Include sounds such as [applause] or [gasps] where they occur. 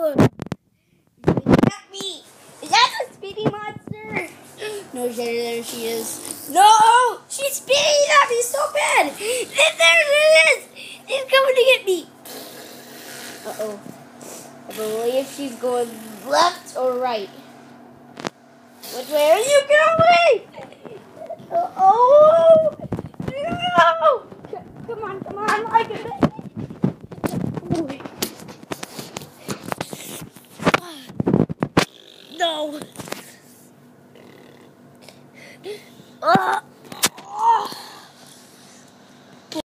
Not me! Is that a speedy monster? No, there she is. No! She's speeding at me so bad! There, there it is! She's coming to get me! Uh oh. I believe she's going left or right. Which way are you going? Uh oh! No! Come on, come on, I can No. [gasps] Uh,